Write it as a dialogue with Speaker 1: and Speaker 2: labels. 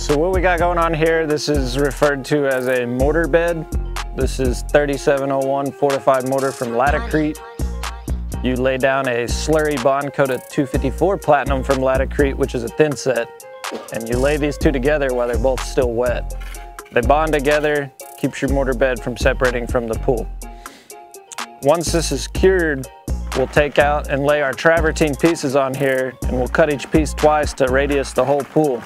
Speaker 1: So what we got going on here, this is referred to as a mortar bed. This is 3701 fortified mortar from Laticrete. You lay down a slurry bond coat of 254 platinum from Laticrete, which is a thin set, and you lay these two together while they're both still wet. They bond together, keeps your mortar bed from separating from the pool. Once this is cured, we'll take out and lay our travertine pieces on here and we'll cut each piece twice to radius the whole pool.